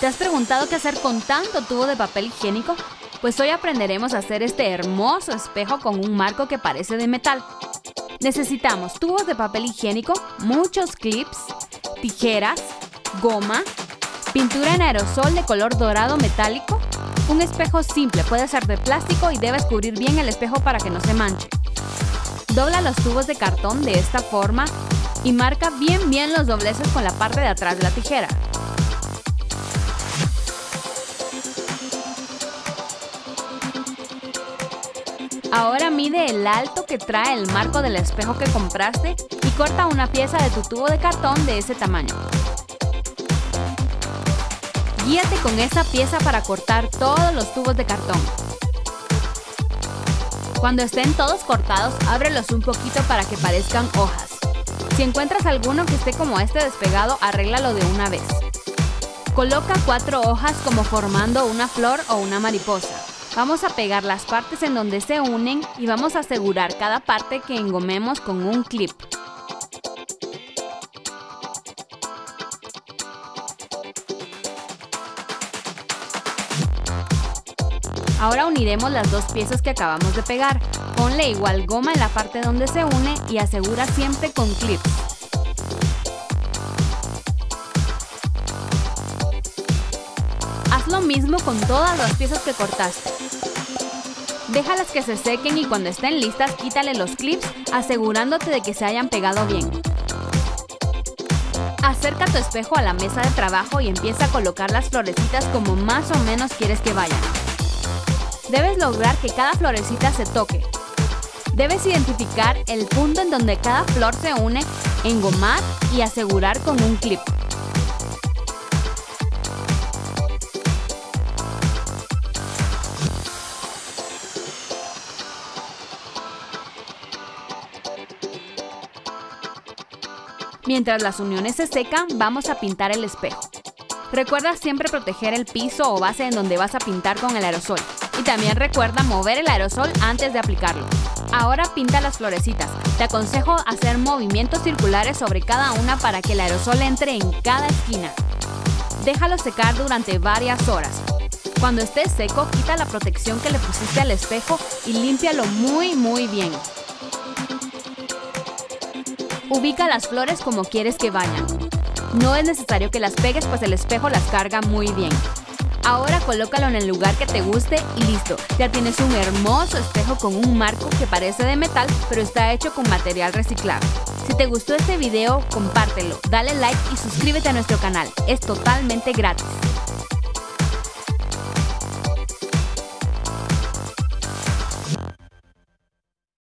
¿Te has preguntado qué hacer con tanto tubo de papel higiénico? Pues hoy aprenderemos a hacer este hermoso espejo con un marco que parece de metal. Necesitamos tubos de papel higiénico, muchos clips, tijeras, goma, pintura en aerosol de color dorado metálico, un espejo simple, puede ser de plástico y debes cubrir bien el espejo para que no se manche. Dobla los tubos de cartón de esta forma y marca bien bien los dobleces con la parte de atrás de la tijera. Ahora mide el alto que trae el marco del espejo que compraste y corta una pieza de tu tubo de cartón de ese tamaño. Guíate con esa pieza para cortar todos los tubos de cartón. Cuando estén todos cortados, ábrelos un poquito para que parezcan hojas. Si encuentras alguno que esté como este despegado, arréglalo de una vez. Coloca cuatro hojas como formando una flor o una mariposa. Vamos a pegar las partes en donde se unen y vamos a asegurar cada parte que engomemos con un clip. Ahora uniremos las dos piezas que acabamos de pegar. Ponle igual goma en la parte donde se une y asegura siempre con clips. Lo mismo con todas las piezas que cortaste. Déjalas que se sequen y cuando estén listas quítale los clips asegurándote de que se hayan pegado bien. Acerca tu espejo a la mesa de trabajo y empieza a colocar las florecitas como más o menos quieres que vayan. Debes lograr que cada florecita se toque. Debes identificar el punto en donde cada flor se une, engomar y asegurar con un clip. Mientras las uniones se secan, vamos a pintar el espejo. Recuerda siempre proteger el piso o base en donde vas a pintar con el aerosol. Y también recuerda mover el aerosol antes de aplicarlo. Ahora pinta las florecitas. Te aconsejo hacer movimientos circulares sobre cada una para que el aerosol entre en cada esquina. Déjalo secar durante varias horas. Cuando esté seco, quita la protección que le pusiste al espejo y límpialo muy muy bien. Ubica las flores como quieres que vayan. No es necesario que las pegues pues el espejo las carga muy bien. Ahora colócalo en el lugar que te guste y listo. Ya tienes un hermoso espejo con un marco que parece de metal pero está hecho con material reciclado. Si te gustó este video, compártelo, dale like y suscríbete a nuestro canal. Es totalmente gratis.